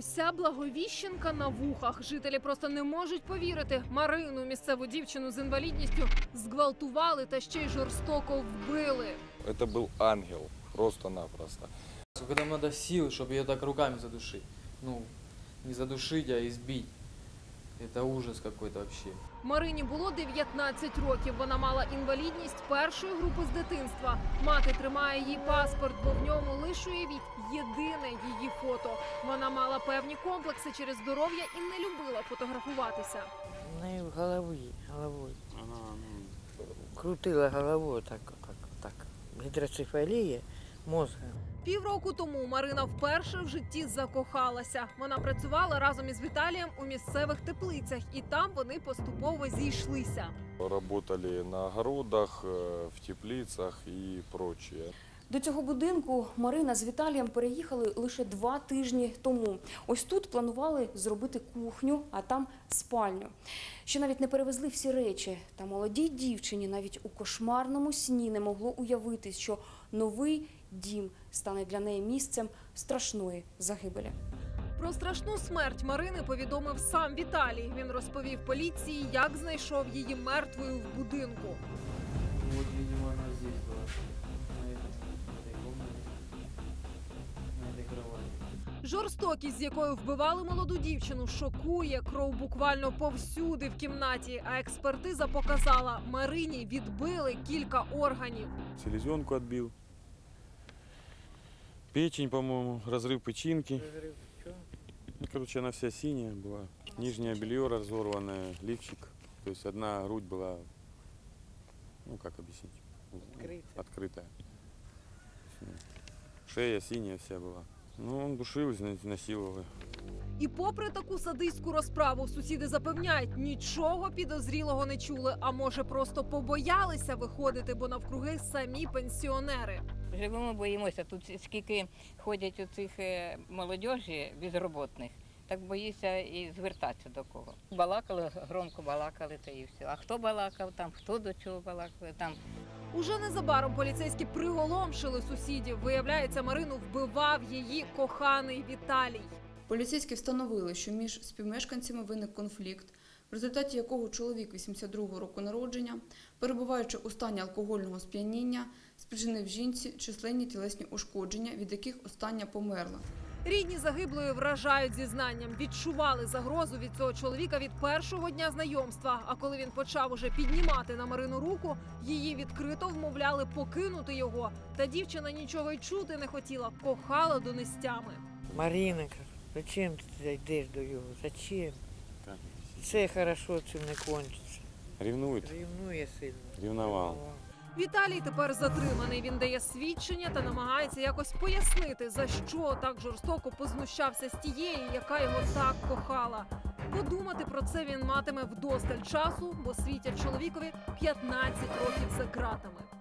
Уся благовіщенка на вухах. Жителі просто не можуть повірити. Марину, місцеву дівчину з інвалідністю, зґвалтували та ще й жорстоко вбили. Это был ангел, просто-напросто. Сколько там надо сил, чтобы ее так руками задушить. Ну, не задушить, а избить. Это ужас какой-то вообще. Марині було 19 років. Вона мала інвалідність першої групи з дитинства. Мати тримає їй паспорт, бо в ньому лише уявіть єдине її фото. Вона мала певні комплекси через здоров'я і не любила фотографуватися. В неї голові, головою. Крутила головою так, так, так. Гідроцефалія мозга. Півроку тому Марина вперше в житті закохалася. Вона працювала разом із Віталієм у місцевих теплицях, і там вони поступово зійшлися. Работали на огородах, э, в теплицях і прочее. До цього будинку Марина з Віталієм переїхали лише два тижні тому. Ось тут планували зробити кухню, а там спальню. Ще навіть не перевезли всі речі. Та молодій дівчині навіть у кошмарному сні не могло уявити, що новий дім стане для неї місцем страшної загибелі. Про страшну смерть Марини повідомив сам Віталій. Він розповів поліції, як знайшов її мертвою в будинку. Вот, Жорстокість, з якою вбивали молоду дівчину, шокує. Кров буквально повсюди в кімнаті. А експертиза показала, Марині відбили кілька органів. Селезенку отбил. Печень, по-моему, разрыв печенки. Ну, короче, она вся синяя была. Нижнее белье разорванное, лифчик. То есть одна грудь была, ну как объяснить, Открытая. открытая. Ну, Шея синяя вся была. Ну, он душил, насиловал. І попри таку садистську розправу, сусіди запевняють, нічого підозрілого не чули, а може просто побоялися виходити, бо навкруги самі пенсіонери. Живемо, боїмося. Тут скільки ходять у цих е, молодіжі безроботних, так боїся і звертатися до кого. Балакали, громко балакали, та і все. А хто балакав там, хто до чого балакали там. Уже незабаром поліцейські приголомшили сусідів. Виявляється, Марину вбивав її коханий Віталій. Поліцейські встановили, що між співмешканцями виник конфлікт, в результаті якого чоловік 82-го року народження, перебуваючи у стані алкогольного сп'яніння, спричинив жінці численні тілесні ушкодження, від яких остання померла. Рідні загиблої вражають зізнанням, відчували загрозу від цього чоловіка від першого дня знайомства. А коли він почав уже піднімати на Марину руку, її відкрито вмовляли покинути його. Та дівчина нічого й чути не хотіла, кохала до нестями. Марина, кажу, зачем ти йдеш до його? Зачем? Все хорошо цим не кончиться. Ревнует, Рівнує сильно. ревновал. Віталій тепер затриманий. Він дає свідчення та намагається якось пояснити, за що так жорстоко познущався з тієї, яка його так кохала. Подумати про це він матиме вдосталь часу, бо світять чоловікові 15 років за ґратами.